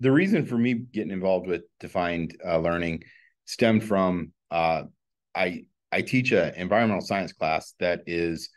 the reason for me getting involved with defined uh, learning stemmed from uh, I I teach an environmental science class that is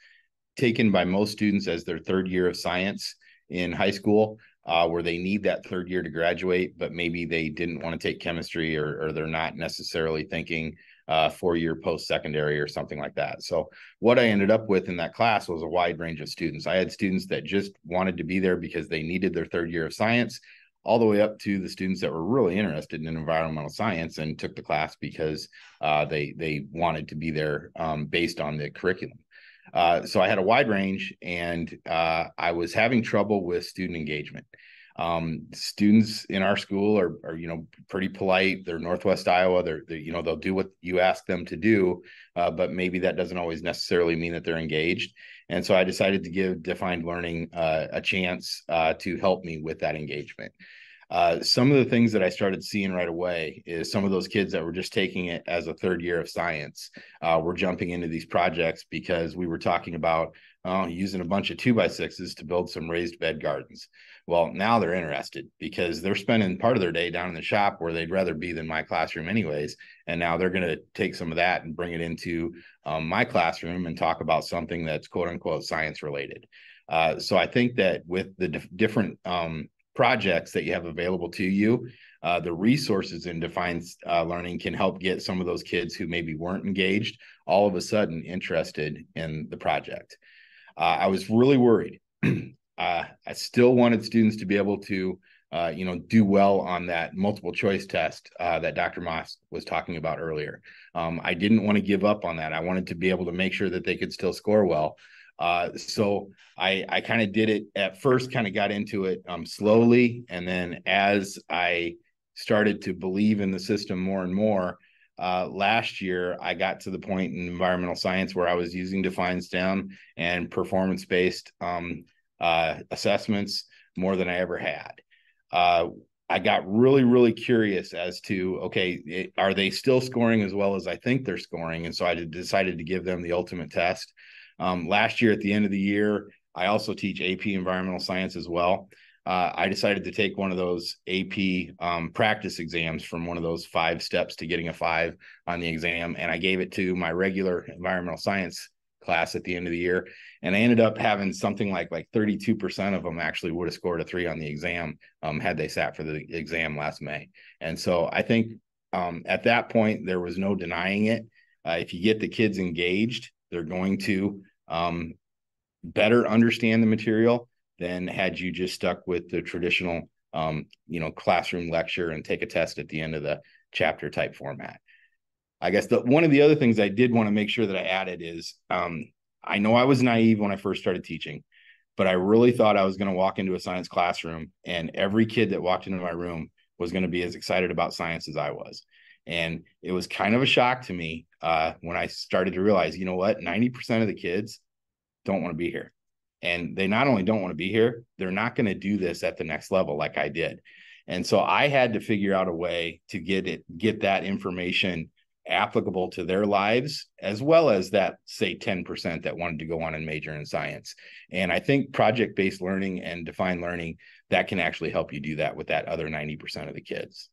taken by most students as their third year of science in high school, uh, where they need that third year to graduate, but maybe they didn't want to take chemistry or, or they're not necessarily thinking uh, four year post secondary or something like that. So, what I ended up with in that class was a wide range of students. I had students that just wanted to be there because they needed their third year of science all the way up to the students that were really interested in environmental science and took the class because uh, they they wanted to be there um, based on the curriculum. Uh, so I had a wide range, and uh, I was having trouble with student engagement. Um, students in our school are, are, you know, pretty polite. They're Northwest Iowa. They're, they're you know, they'll do what you ask them to do, uh, but maybe that doesn't always necessarily mean that they're engaged. And so I decided to give defined learning uh, a chance uh, to help me with that engagement. Uh, some of the things that I started seeing right away is some of those kids that were just taking it as a third year of science uh, were jumping into these projects because we were talking about uh, using a bunch of two by sixes to build some raised bed gardens. Well, now they're interested because they're spending part of their day down in the shop where they'd rather be than my classroom, anyways. And now they're going to take some of that and bring it into um, my classroom and talk about something that's quote unquote science related. Uh, so I think that with the dif- different um, projects that you have available to you, uh, the resources in defined uh, learning can help get some of those kids who maybe weren't engaged all of a sudden interested in the project. Uh, I was really worried uh, I still wanted students to be able to, uh, you know, do well on that multiple choice test uh, that Dr. Moss was talking about earlier. Um, I didn't want to give up on that. I wanted to be able to make sure that they could still score well. Uh, so I I kind of did it at first, kind of got into it um, slowly, and then as I started to believe in the system more and more, uh, last year I got to the point in environmental science where I was using defined STEM and performance based um, uh, assessments more than I ever had. Uh, I got really, really curious as to okay, it, are they still scoring as well as I think they're scoring? And so I decided to give them the ultimate test. Um, last year, at the end of the year, I also teach AP Environmental Science as well. Uh, I decided to take one of those AP um, practice exams from one of those five steps to getting a five on the exam, and I gave it to my regular environmental science class at the end of the year and i ended up having something like like 32% of them actually would have scored a three on the exam um, had they sat for the exam last may and so i think um, at that point there was no denying it uh, if you get the kids engaged they're going to um, better understand the material than had you just stuck with the traditional um, you know classroom lecture and take a test at the end of the chapter type format I guess the one of the other things I did want to make sure that I added is um, I know I was naive when I first started teaching, but I really thought I was going to walk into a science classroom and every kid that walked into my room was going to be as excited about science as I was. And it was kind of a shock to me uh, when I started to realize, you know what, 90% of the kids don't want to be here. And they not only don't want to be here, they're not going to do this at the next level like I did. And so I had to figure out a way to get it, get that information applicable to their lives as well as that say 10% that wanted to go on and major in science and i think project based learning and defined learning that can actually help you do that with that other 90% of the kids